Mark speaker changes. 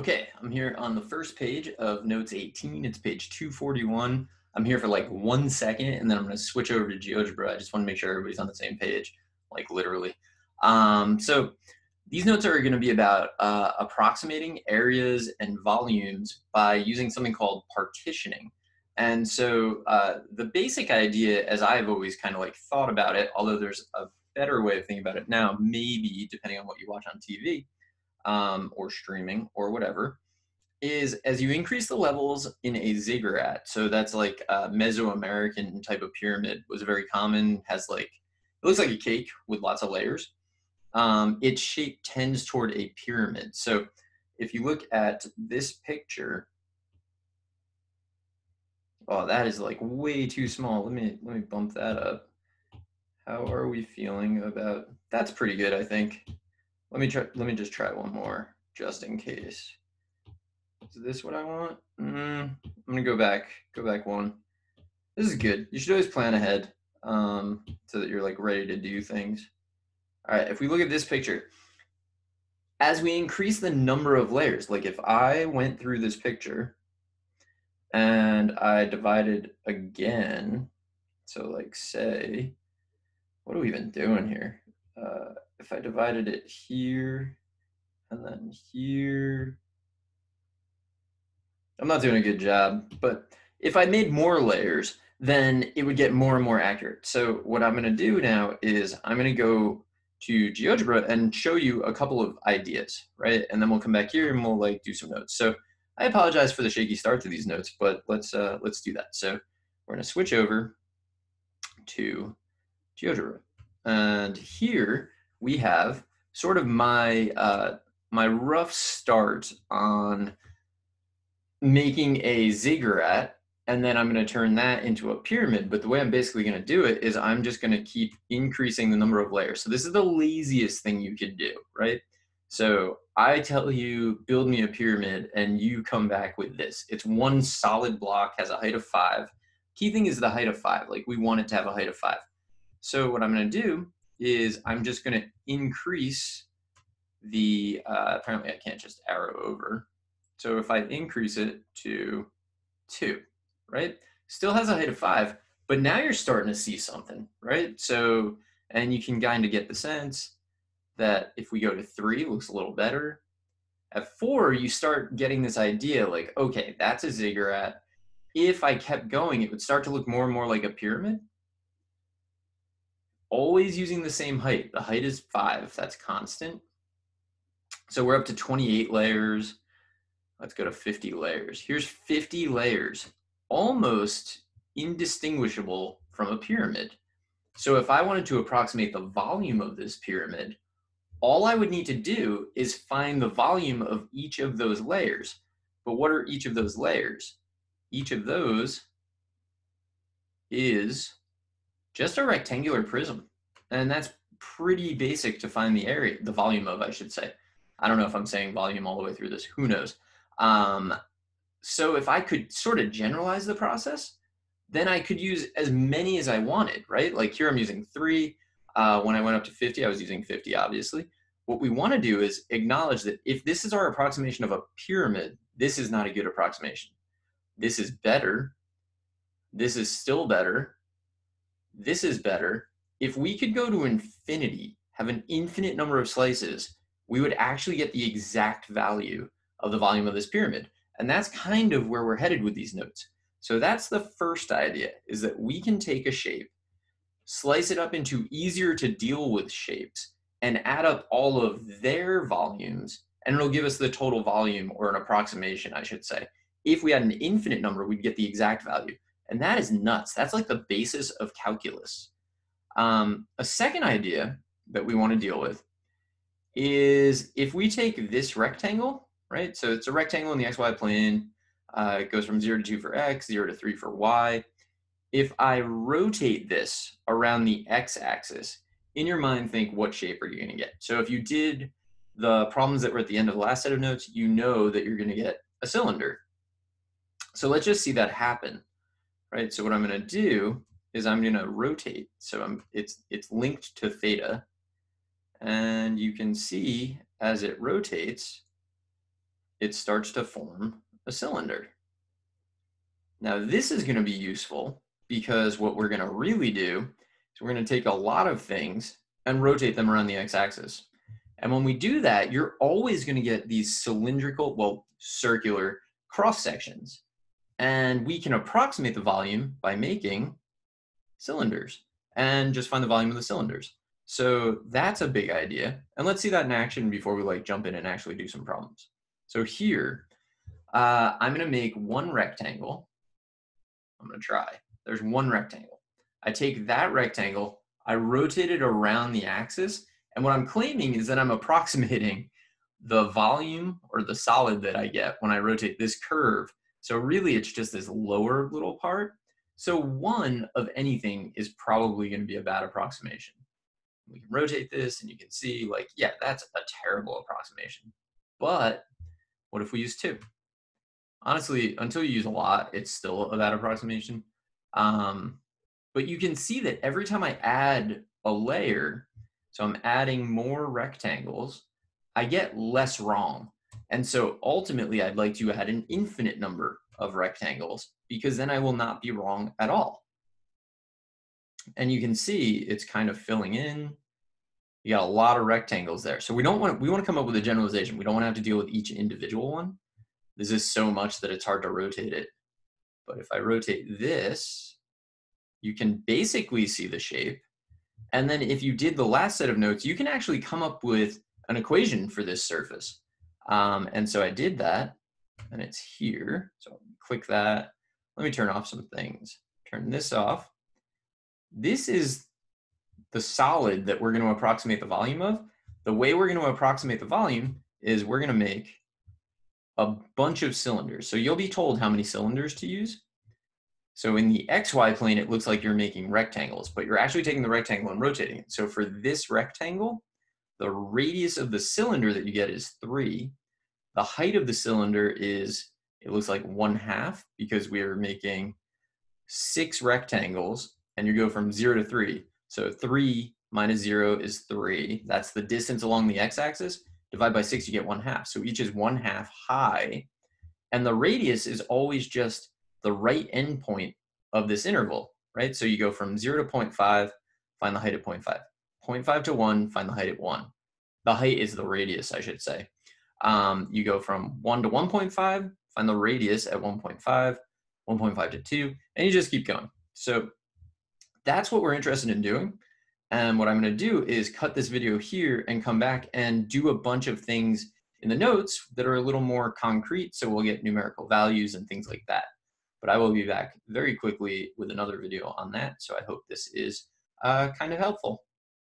Speaker 1: Okay, I'm here on the first page of Notes 18. It's page 241. I'm here for like one second, and then I'm to switch over to GeoGebra. I just want to make sure everybody's on the same page, like literally. Um, so these notes are going to be about uh, approximating areas and volumes by using something called partitioning. And so uh, the basic idea, as I've always kind of like thought about it, although there's a better way of thinking about it now, maybe depending on what you watch on TV, um, or streaming or whatever is as you increase the levels in a ziggurat so that's like a mesoamerican type of pyramid was very common has like it looks like a cake with lots of layers. Um, its shape tends toward a pyramid. So if you look at this picture oh that is like way too small. Let me let me bump that up. How are we feeling about that's pretty good i think let me try, let me just try one more, just in case. Is this what I want? Mm, I'm gonna go back, go back one. This is good. You should always plan ahead um, so that you're like ready to do things. All right, if we look at this picture, as we increase the number of layers, like if I went through this picture and I divided again, so like say, what are we even doing here? Uh, if I divided it here and then here, I'm not doing a good job, but if I made more layers, then it would get more and more accurate. So what I'm gonna do now is I'm gonna go to GeoGebra and show you a couple of ideas, right? And then we'll come back here and we'll like do some notes. So I apologize for the shaky start to these notes, but let's uh, let's do that. So we're gonna switch over to GeoGebra. And here we have sort of my uh, my rough start on making a ziggurat and then I'm going to turn that into a pyramid. But the way I'm basically going to do it is I'm just going to keep increasing the number of layers. So this is the laziest thing you could do, right? So I tell you, build me a pyramid, and you come back with this. It's one solid block, has a height of five. Key thing is the height of five. Like we want it to have a height of five. So what I'm going to do is I'm just going to increase the, uh, apparently I can't just arrow over. So if I increase it to two, right? Still has a height of five, but now you're starting to see something, right? So, and you can kind of get the sense that if we go to three, looks a little better. At four, you start getting this idea like, okay, that's a ziggurat. If I kept going, it would start to look more and more like a pyramid always using the same height. The height is five, that's constant. So we're up to 28 layers. Let's go to 50 layers. Here's 50 layers, almost indistinguishable from a pyramid. So if I wanted to approximate the volume of this pyramid, all I would need to do is find the volume of each of those layers. But what are each of those layers? Each of those is just a rectangular prism. And that's pretty basic to find the area, the volume of, I should say. I don't know if I'm saying volume all the way through this, who knows. Um, so if I could sort of generalize the process, then I could use as many as I wanted, right? Like here I'm using three. Uh, when I went up to 50, I was using 50, obviously. What we want to do is acknowledge that if this is our approximation of a pyramid, this is not a good approximation. This is better. This is still better this is better. If we could go to infinity, have an infinite number of slices, we would actually get the exact value of the volume of this pyramid. And that's kind of where we're headed with these notes. So that's the first idea, is that we can take a shape, slice it up into easier to deal with shapes, and add up all of their volumes, and it'll give us the total volume, or an approximation, I should say. If we had an infinite number, we'd get the exact value. And that is nuts. That's like the basis of calculus. Um, a second idea that we want to deal with is if we take this rectangle, right? So it's a rectangle in the xy plane. Uh, it goes from 0 to 2 for x, 0 to 3 for y. If I rotate this around the x-axis, in your mind, think what shape are you going to get? So if you did the problems that were at the end of the last set of notes, you know that you're going to get a cylinder. So let's just see that happen right? So what I'm going to do is I'm going to rotate. So I'm, it's, it's linked to theta. And you can see as it rotates, it starts to form a cylinder. Now this is gonna be useful because what we're gonna really do is we're gonna take a lot of things and rotate them around the x-axis. And when we do that, you're always gonna get these cylindrical, well, circular cross sections. And we can approximate the volume by making cylinders and just find the volume of the cylinders. So that's a big idea. And let's see that in action before we like jump in and actually do some problems. So here, uh, I'm gonna make one rectangle. I'm gonna try. There's one rectangle. I take that rectangle, I rotate it around the axis, and what I'm claiming is that I'm approximating the volume or the solid that I get when I rotate this curve. So really it's just this lower little part. So one of anything is probably gonna be a bad approximation. We can rotate this and you can see like, yeah, that's a terrible approximation. But what if we use two? Honestly, until you use a lot, it's still a bad approximation. Um, but you can see that every time I add a layer, so I'm adding more rectangles, I get less wrong. And so ultimately, I'd like to add an infinite number of rectangles because then I will not be wrong at all. And you can see it's kind of filling in. You got a lot of rectangles there. So we don't want, we want to come up with a generalization. We don't want to have to deal with each individual one. This is so much that it's hard to rotate it. But if I rotate this, you can basically see the shape. And then if you did the last set of notes, you can actually come up with an equation for this surface. Um, and so I did that, and it's here. So click that. Let me turn off some things. Turn this off. This is the solid that we're going to approximate the volume of. The way we're going to approximate the volume is we're going to make a bunch of cylinders. So you'll be told how many cylinders to use. So in the XY plane, it looks like you're making rectangles, but you're actually taking the rectangle and rotating it. So for this rectangle, the radius of the cylinder that you get is three. The height of the cylinder is, it looks like one half because we are making six rectangles and you go from zero to three. So three minus zero is three. That's the distance along the x-axis. Divide by six, you get one half. So each is one half high. And the radius is always just the right endpoint of this interval, right? So you go from zero to 0.5, find the height of 0.5. 0.5 to 1, find the height at 1. The height is the radius, I should say. Um, you go from 1 to 1.5, find the radius at 1.5, 1.5 to 2, and you just keep going. So that's what we're interested in doing. And what I'm going to do is cut this video here and come back and do a bunch of things in the notes that are a little more concrete. So we'll get numerical values and things like that. But I will be back very quickly with another video on that. So I hope this is uh, kind of helpful.